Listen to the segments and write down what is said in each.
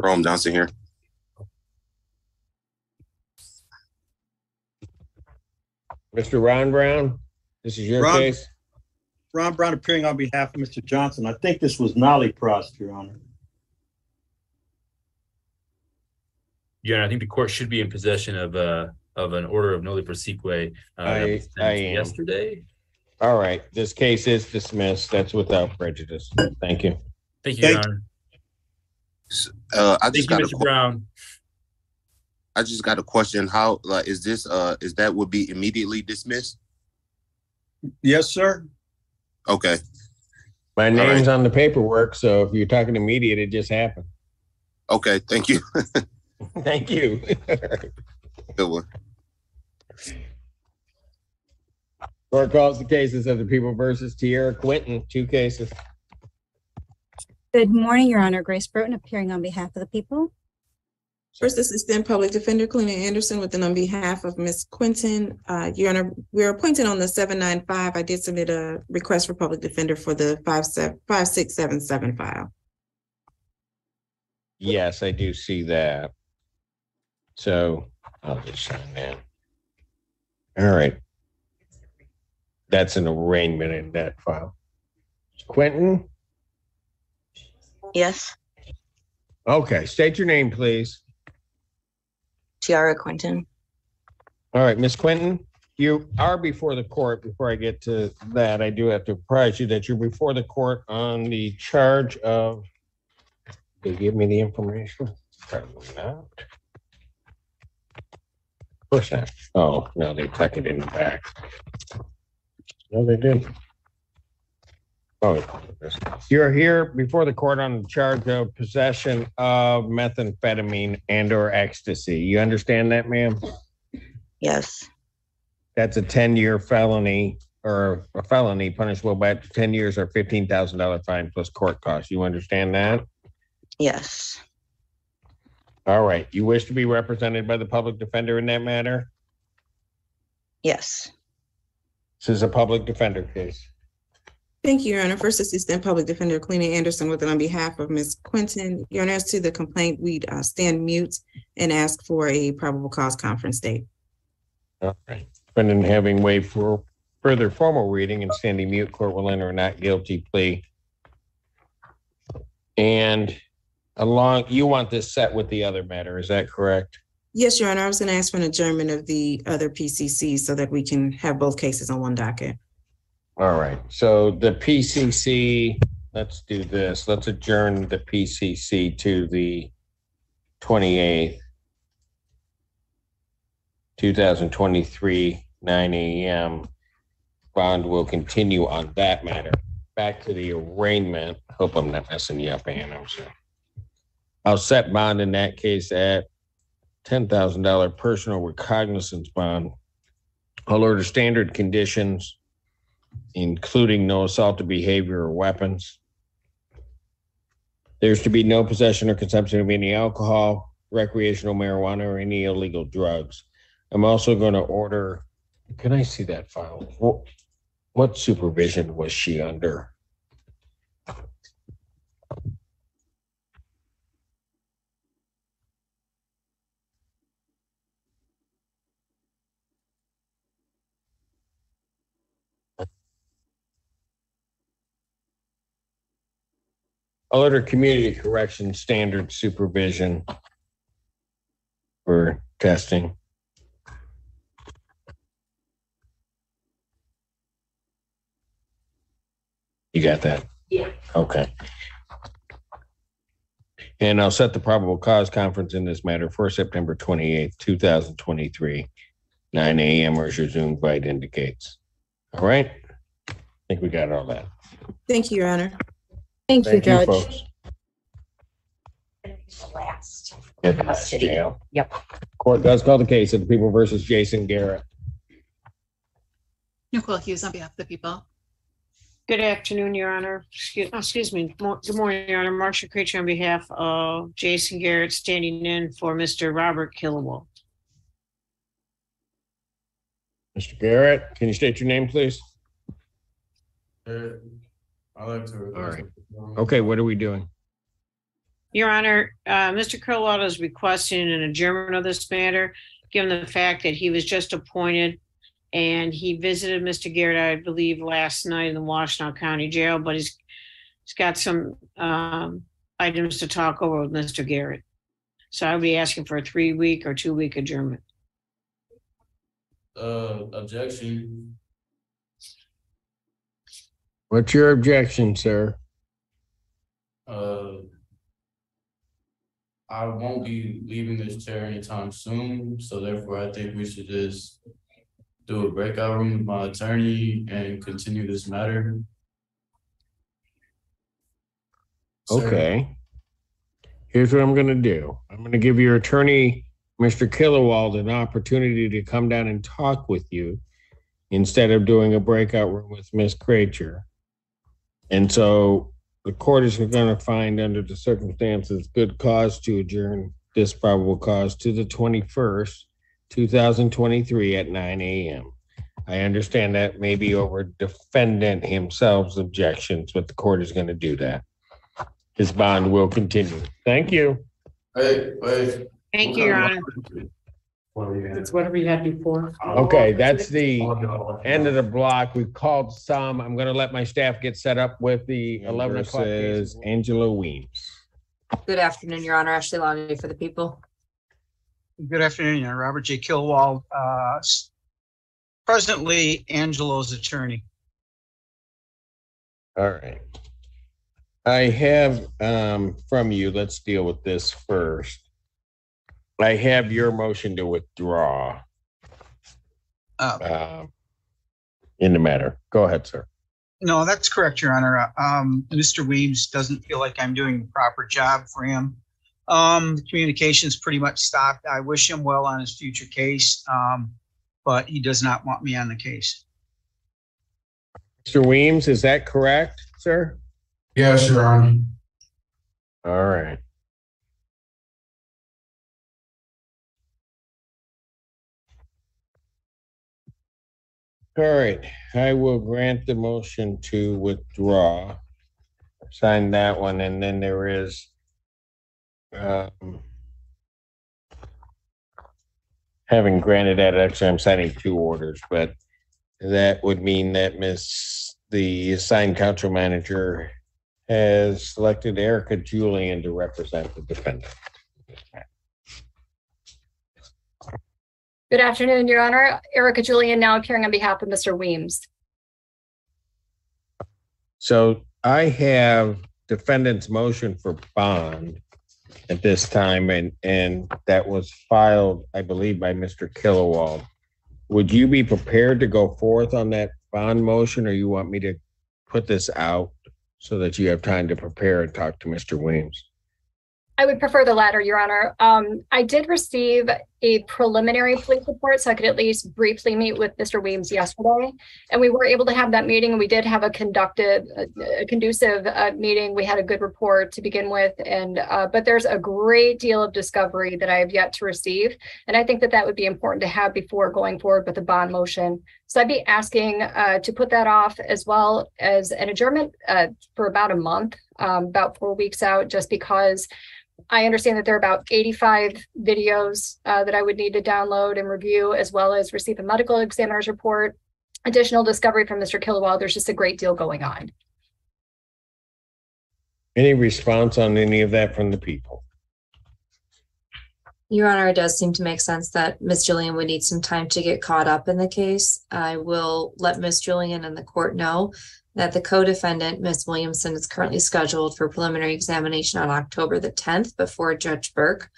Jerome Johnson here. Mr. Ron Brown, this is your Ron- case? Ron Brown appearing on behalf of Mr. Johnson. I think this was nolle pros, Your Honor. Your Honor, I think the court should be in possession of uh of an order of nolle prosequi. uh, I- I. Yesterday. All right, this case is dismissed. That's without prejudice. Thank you. Thank you, Your Honor. Uh, I Thank just you, got a, Mr. Brown. I just got a question. How, like, is this, uh, is that would be immediately dismissed? Yes, sir. Okay, My right. name's on the paperwork, so if you're talking immediate, it just happened. okay, thank you. Thank you. Good one. Court calls the cases of the people versus Tierra Quinton, two cases. Good morning, Your Honor. Grace Burton appearing on behalf of the people. First Assistant Public Defender Clena Anderson with and on behalf of Ms. Quinton. Uh, Your Honor, we're appointed on the seven nine five. I did submit a request for public defender for the five seven, five six seven seven file. Yes, I do see that. So I'll just sign that. All right. That's an arraignment in that file. Quinton? Yes, Okay, state your name, please. Tiara Quinton. All right, Miss Quinton, you are before the court. Before I get to that, I do have to apprise you that you're before the court on the charge of. They give me the information? Probably not. Of course not. Oh, no, they tuck it in the back. No, they didn't. Oh, you're here before the court on the charge of possession of methamphetamine and or ecstasy. You understand that, ma'am? Yes, That's a ten-year felony or a felony punishable by up to ten years or fifteen thousand dollar fine plus court costs. You understand that? yes, All right. You wish to be represented by the public defender in that matter? yes, This is a public defender case. Thank you, Your Honor. First Assistant Public Defender Clena Anderson with and on behalf of Ms. Quinton. Your Honor, as to the complaint, we'd uh, stand mute and ask for a probable cause conference date. All right. Defendant having waived for further formal reading and standing mute, court will enter a not guilty plea. And along, you want this set with the other matter, is that correct? Yes, Your Honor, I was going to ask for an adjournment of the other PCC so that we can have both cases on one docket. All right, so the PCC, let's do this. Let's adjourn the PCC to the twenty-eighth, two thousand twenty-three, nine AM. Bond will continue on that matter. Back to the arraignment. Hope I'm not messing you up, Ann, I'm sorry. I'll set bond in that case at ten thousand dollar personal recognizance bond. I'll order standard conditions including no assaultive behavior or weapons. There's to be no possession or consumption of any alcohol, recreational marijuana, or any illegal drugs. I'm also going to order, can I see that file? What, what supervision was she under? I'll order community correction standard supervision for testing. You got that? Yeah. Okay. And I'll set the probable cause conference in this matter for September twenty-eighth, two thousand twenty-three, nine AM, or as your Zoom invite indicates. All right? I think we got all that. Thank you, Your Honor. Thank you, Thank you, Judge. folks. last. Get to the jail. Yep. Court does call the case of the people versus Jason Garrett. Nicole Hughes on behalf of the people. Good afternoon, Your Honor. Excuse, oh, excuse me. Mo- Good morning, Your Honor. Marcia Creature on behalf of Jason Garrett, standing in for Mr. Robert Killaway. Mr. Garrett, can you state your name, please? Uh, I like to. All right. Okay, what are we doing? Your Honor, uh, Mr. Colwell is requesting an adjournment of this matter, given the fact that he was just appointed and he visited Mr. Garrett, I believe, last night in the Washtenaw County Jail, but he's, he's got some, um, items to talk over with Mr. Garrett. So I'll be asking for a three-week or two-week adjournment. Uh, objection, What's your objection, sir? uh. I won't be leaving this chair anytime soon, so therefore I think we should just. Do a breakout room with my attorney and continue this matter. Sir, Okay. Here's what I'm gonna do. I'm gonna give your attorney, Mr. Kilowald, an opportunity to come down and talk with you instead of doing a breakout room with Ms. Kracher. And so the court is gonna find under the circumstances, good cause to adjourn this probable cause to the twenty-first, two thousand twenty-three at nine AM. I understand that may be over defendant himself's objections, but the court is gonna do that. His bond will continue. Thank you. Wait, wait. Thank you, Your Honor. It's whatever you had before. Okay, that's the end of the block. We've called some. I'm gonna let my staff get set up with the eleven o'clock. Versus case. Angela Weems. Good afternoon, Your Honor. Ashley Lonnie for the people. Good afternoon, Your Honor. Robert J. Kilwall, uh, s- presently Angelo's attorney. All right. I have um from you, let's deal with this first. I have your motion to withdraw Uh, um in the matter. Go ahead, sir. No, that's correct, Your Honor. Uh, Um, Mr. Weems doesn't feel like I'm doing the proper job for him. Um, the communication's pretty much stopped. I wish him well on his future case, um, but he does not want me on the case. Mr. Weems, is that correct, sir? Yes, Your Honor. All right. All right, I will grant the motion to withdraw. Sign that one, and then there is um, having granted that, actually, I'm signing two orders, but that would mean that Miss, the assigned council manager has selected Erica Julian to represent the defendant. Good afternoon, Your Honor. Erica Julian now appearing on behalf of Mr. Weems. So I have defendant's motion for bond at this time, and, and that was filed, I believe, by Mr. Kilowald. Would you be prepared to go forth on that bond motion, or you want me to put this out so that you have time to prepare and talk to Mr. Weems? I would prefer the latter, Your Honor. Um, I did receive a preliminary police report, so I could at least briefly meet with Mr. Weems yesterday. And we were able to have that meeting, we did have a conductive, a conducive uh, meeting. We had a good report to begin with, and uh, but there's a great deal of discovery that I have yet to receive, and I think that that would be important to have before going forward with the bond motion. So I'd be asking uh, to put that off as well as an adjournment uh, for about a month, um, about four weeks out, just because I understand that there are about 85 videos uh, that I would need to download and review, as well as receive a medical examiner's report. Additional discovery from Mr. Kilowell. There's just a great deal going on. Any response on any of that from the people? Your Honor, it does seem to make sense that Ms. Julian would need some time to get caught up in the case. I will let Ms. Julian and the court know that the co-defendant, Ms. Williamson, is currently scheduled for preliminary examination on October the tenth before Judge Burke.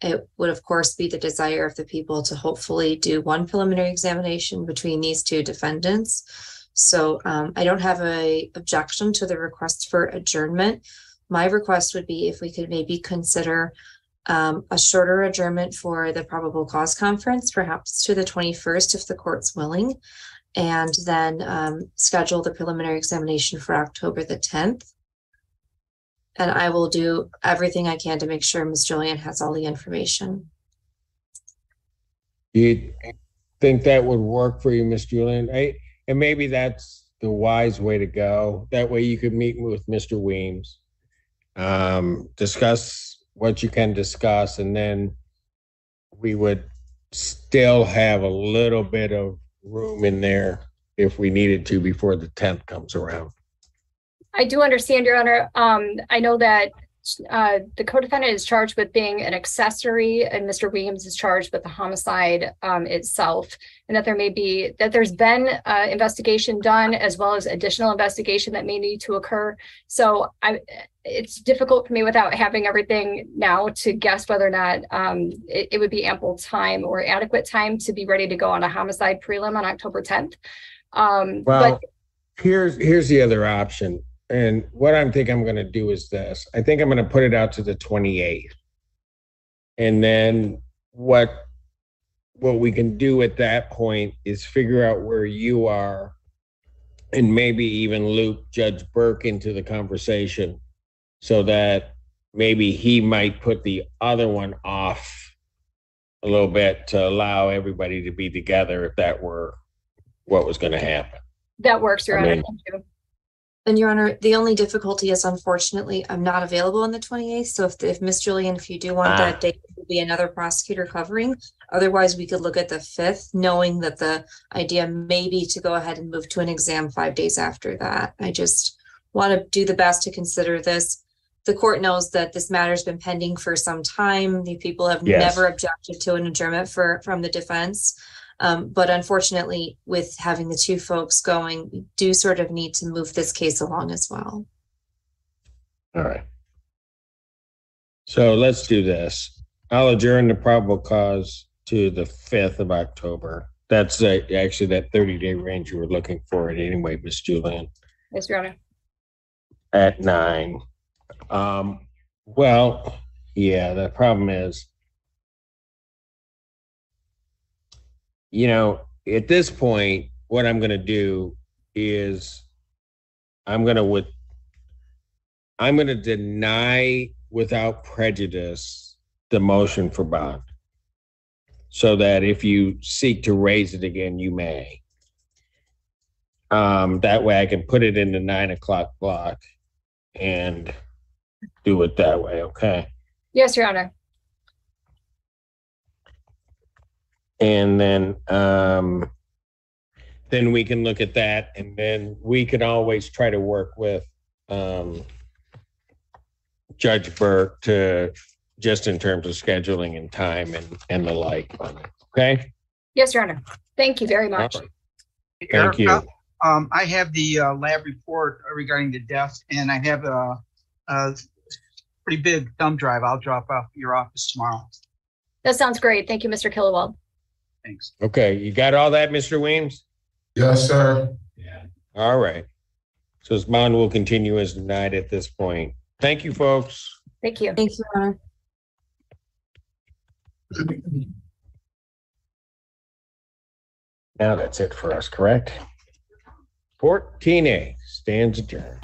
It would, of course, be the desire of the people to hopefully do one preliminary examination between these two defendants. So um, I don't have a objection to the request for adjournment. My request would be if we could maybe consider um, a shorter adjournment for the probable cause conference, perhaps to the twenty-first if the court's willing. And then um, schedule the preliminary examination for October the tenth. And I will do everything I can to make sure Ms. Julian has all the information. Do you think that would work for you, Ms. Julian? I, and maybe that's the wise way to go. That way you could meet with Mr. Weems. Um, discuss what you can discuss and then we would still have a little bit of room in there if we needed to before the tenth comes around. I do understand, Your Honor. Um, I know that uh, the co-defendant is charged with being an accessory and Mr. Williams is charged with the homicide um, itself. And that there may be, that there's been uh, investigation done as well as additional investigation that may need to occur. So I, it's difficult for me without having everything now to guess whether or not um, it, it would be ample time or adequate time to be ready to go on a homicide prelim on October 10th. Um, Well, but here's, here's the other option. And what I'm think I'm gonna do is this. I think I'm gonna put it out to the twenty-eighth. And then what, what we can do at that point is figure out where you are. And maybe even loop Judge Burke into the conversation. So that maybe he might put the other one off a little bit to allow everybody to be together if that were what was gonna happen. that works, Your I Honor. mean- Thank you. And Your Honor, the only difficulty is unfortunately, I'm not available on the twenty-eighth. So if, if Miss Julian, if you do want Ah. that date, will be another prosecutor covering. Otherwise, we could look at the fifth, knowing that the idea may be to go ahead and move to an exam five days after that. I just want to do the best to consider this. The court knows that this matter's been pending for some time. The people have Yes. never objected to an adjournment for, from the defense. Um, but unfortunately, with having the two folks going, we do sort of need to move this case along as well. All right. So let's do this. I'll adjourn the probable cause to the fifth of October. That's uh, actually that thirty day range you were looking for it anyway, Miss Julian, Yes, Your Honor. at nine. Um, well, yeah, the problem is you know, at this point, what I'm gonna do is I'm gonna with I'm gonna deny without prejudice the motion for bond. So that if you seek to raise it again, you may. Um, that way I can put it in the nine o'clock block and do it that way, okay? Yes, Your Honor. And then, um, then we can look at that and then we can always try to work with, um, Judge Burke to, just in terms of scheduling and time and, and the like. Okay? Yes, Your Honor. Thank you very much. Thank you. Um, I have the uh, lab report regarding the death and I have a, a pretty big thumb drive. I'll drop off your office tomorrow. That sounds great. Thank you, Mr. Killawell. Thanks. Okay, you got all that, Mr. Weems? Yes, sir. Yeah. All right. So this bond will continue as denied at this point. Thank you, folks. Thank you. Thank you, Your Honor. Now that's it for us, correct? Fourteen A stands adjourned.